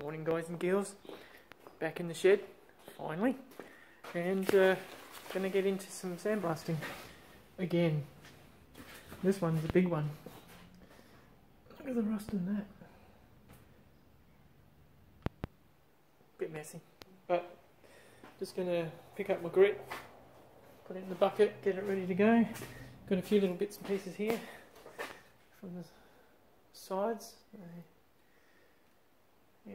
Morning guys and girls, back in the shed, finally, and uh, gonna get into some sandblasting again. This one's a big one. Look at the rust in that. Bit messy, but just gonna pick up my grit, put it in the bucket, get it ready to go. Got a few little bits and pieces here from the sides. Yeah,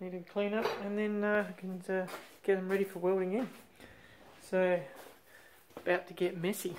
need to clean up and then uh, I can uh, get them ready for welding in. So, about to get messy.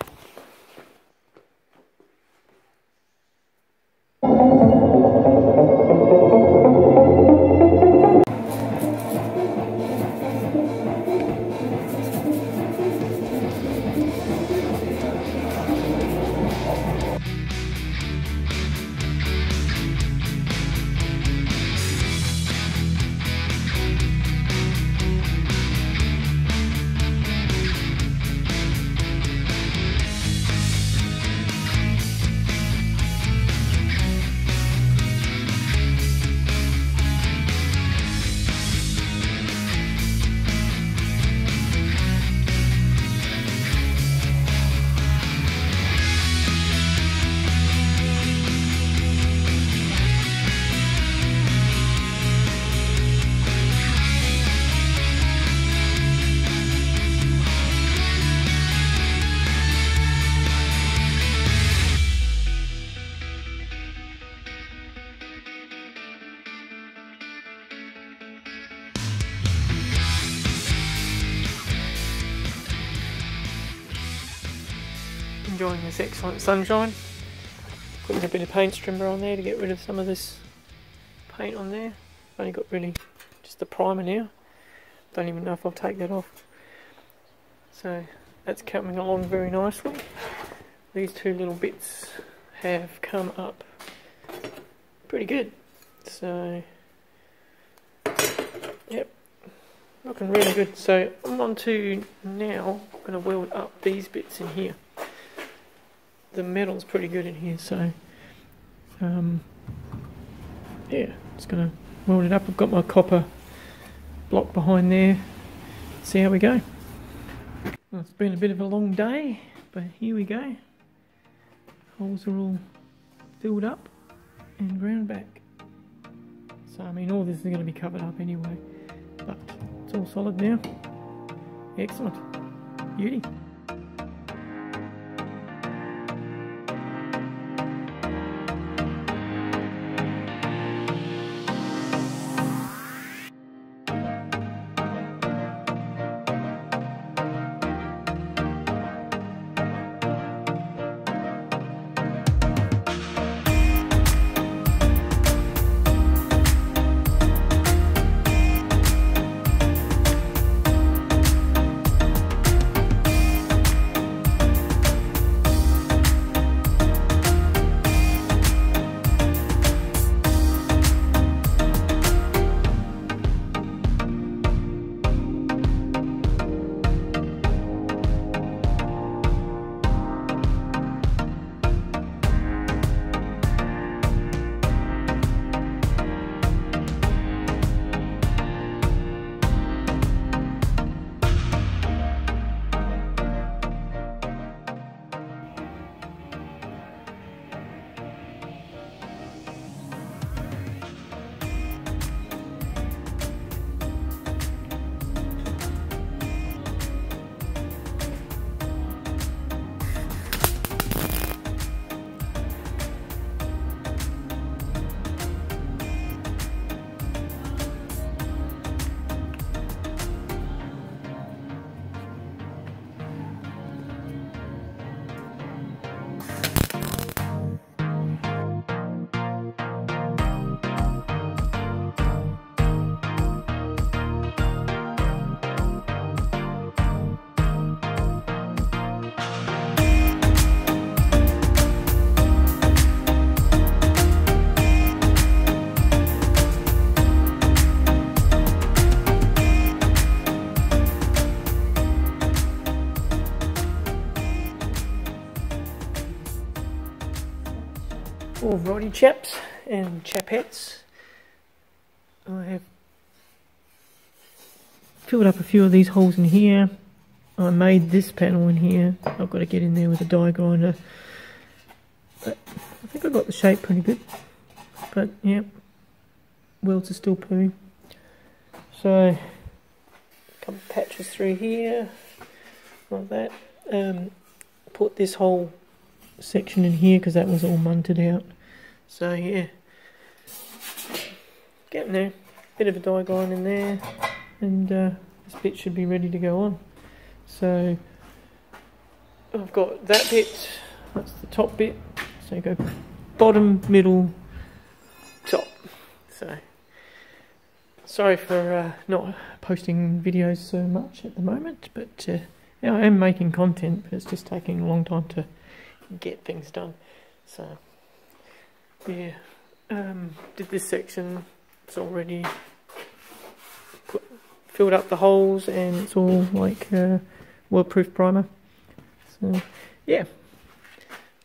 Enjoying this excellent sunshine. Putting a bit of paint stripper on there to get rid of some of this paint on there. I've only got really just the primer now. Don't even know if I'll take that off. So that's coming along very nicely. These two little bits have come up pretty good. So yep, looking really good. So I'm on to now, I'm going to weld up these bits in here the metal's pretty good in here, so um, yeah, just gonna weld it up. I've got my copper block behind there. See how we go. Well, it's been a bit of a long day, but here we go. Holes are all filled up and ground back. So I mean, all this is going to be covered up anyway, but it's all solid now. Excellent. Beauty. Alrighty chaps and chapettes, I have filled up a few of these holes in here. I made this panel in here. I've got to get in there with a die grinder. But I think I got the shape pretty good. But yeah, welds are still poo. So, a couple patches through here, like that. Um, put this whole section in here because that was all munted out. So yeah, getting there. Bit of a die grind in there, and uh, this bit should be ready to go on. So I've got that bit. That's the top bit. So you go bottom, middle, top. So sorry for uh, not posting videos so much at the moment, but uh, yeah, I am making content, but it's just taking a long time to get things done. So yeah, um, did this section. It's already put, filled up the holes, and it's all like uh, waterproof primer. So yeah,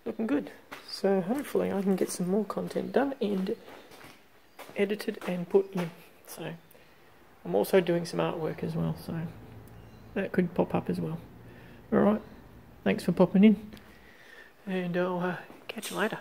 looking good. So hopefully I can get some more content done and edited and put in. So I'm also doing some artwork as well. So that could pop up as well. Alright, thanks for popping in, and I'll uh, catch you later.